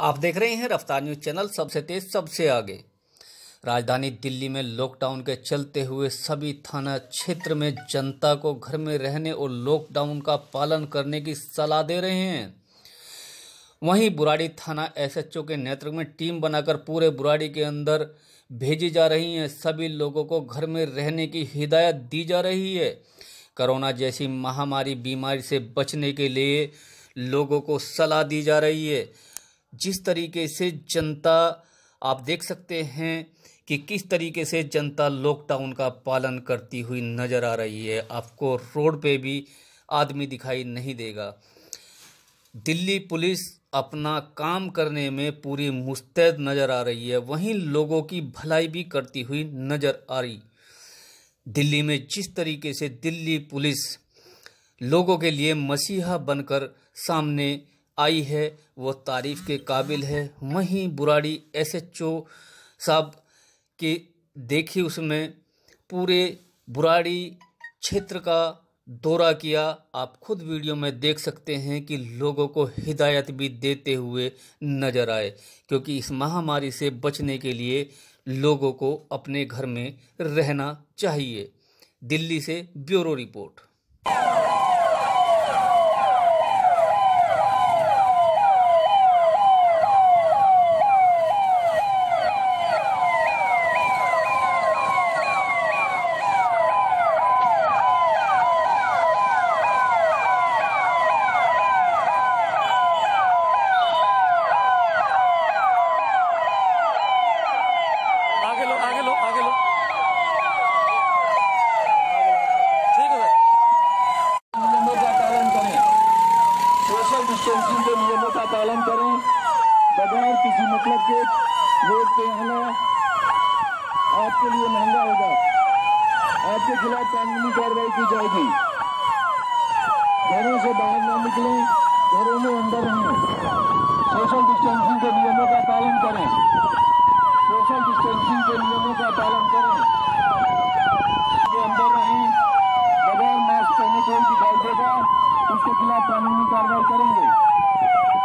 आप देख रहे हैं रफ्तार न्यूज़ चैनल सबसे तेज, सबसे आगे। राजधानी दिल्ली में लॉकडाउन के चलते हुए सभी थाना क्षेत्र में जनता को घर में रहने और लॉकडाउन का पालन करने की सलाह दे रहे हैं। वहीं बुराड़ी थाना एसएचओ के नेतृत्व में टीम बनाकर पूरे बुराड़ी के अंदर भेजी जा रही हैं। सभी लोगों को घर में रहने की हिदायत दी जा रही है। कोरोना जैसी महामारी बीमारी से बचने के लिए लोगों को सलाह दी जा रही है। जिस तरीके से जनता, आप देख सकते हैं कि किस तरीके से जनता लॉकडाउन का पालन करती हुई नज़र आ रही है। आपको रोड पे भी आदमी दिखाई नहीं देगा। दिल्ली पुलिस अपना काम करने में पूरी मुस्तैद नज़र आ रही है। वहीं लोगों की भलाई भी करती हुई नज़र आ रही। दिल्ली में जिस तरीके से दिल्ली पुलिस लोगों के लिए मसीहा बनकर सामने आई है, वो तारीफ़ के काबिल है। वहीं बुराड़ी एसएचओ साहब के देखिए उसमें पूरे बुराड़ी क्षेत्र का दौरा किया। आप खुद वीडियो में देख सकते हैं कि लोगों को हिदायत भी देते हुए नज़र आए, क्योंकि इस महामारी से बचने के लिए लोगों को अपने घर में रहना चाहिए। दिल्ली से ब्यूरो रिपोर्ट आगे लो आगे लो आगे लो ठीक है सर नियमों का पालन करें सोशल डिस्टेंसिंग के नियमों का पालन करें बगैर मतलब के आना आपके लिए महँगा होगा। आपके खिलाफ कानूनी कार्रवाई की जाएगी। घरों से बाहर न निकलें, घरों में अंदर रहें। सोशल डिस्टेंसिंग के नियमों का पालन करें। सोशल डिस्टेंसिंग के नियमों का पालन करें। के अंदर रहें, बगैर मास्क पहने कोई दिखाई देगा, उसके खिलाफ कानूनी कार्रवाई करेंगे।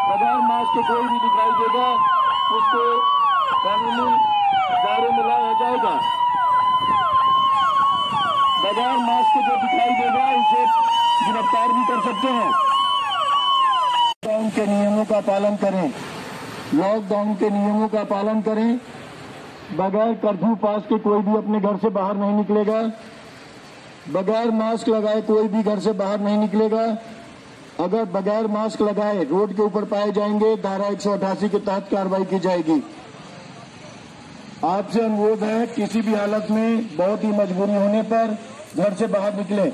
बगैर मास्क कोई भी दिखाई देगा उसको कानूनी दायरे में लाया जाएगा। बगैर मास्क जो दिखाई देगा उसे गिरफ़्तार भी कर सकते हैं। लॉकडाउन के नियमों का पालन करें। लॉकडाउन के नियमों का पालन करें। बगैर कर्फ्यू पास के कोई भी अपने घर से बाहर नहीं निकलेगा। बगैर मास्क लगाए कोई भी घर से बाहर नहीं निकलेगा। अगर बगैर मास्क लगाए रोड के ऊपर पाए जाएँगे, धारा एक सौ अठासी के तहत कार्रवाई की जाएगी। आपसे अनुरोध है, किसी भी हालत में बहुत ही मजबूरी होने पर घर से बाहर निकले।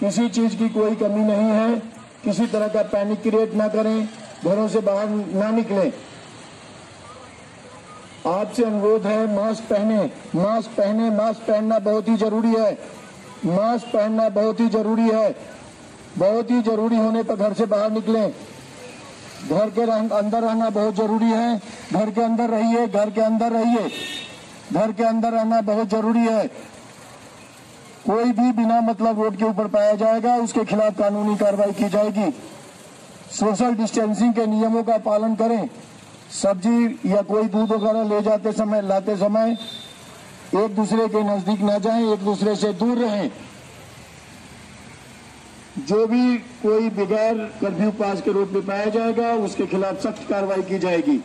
किसी चीज़ की कोई कमी नहीं है, किसी तरह का पैनिक क्रिएट ना करें, घरों से बाहर ना निकलें। आपसे अनुरोध है, मास्क पहने मास्क पहने, मास्क पहनना बहुत ही ज़रूरी है। मास्क पहनना बहुत ही ज़रूरी है। बहुत ही ज़रूरी होने पर घर से बाहर निकलें। घर के रह- अंदर रहना बहुत ज़रूरी है। घर के अंदर रहिए, घर के अंदर रहिए। घर के अंदर रहना बहुत ज़रूरी है। कोई भी बिना मतलब रोड के ऊपर पाया जाएगा, उसके खिलाफ कानूनी कार्रवाई की जाएगी। सोशल डिस्टेंसिंग के नियमों का पालन करें। सब्ज़ी या कोई दूध वगैरह ले जाते समय, लाते समय एक दूसरे के नज़दीक न जाएँ, एक दूसरे से दूर रहें। जो भी कोई बगैर कर्फ्यू पास के रूप में पाया जाएगा, उसके खिलाफ सख्त कार्रवाई की जाएगी।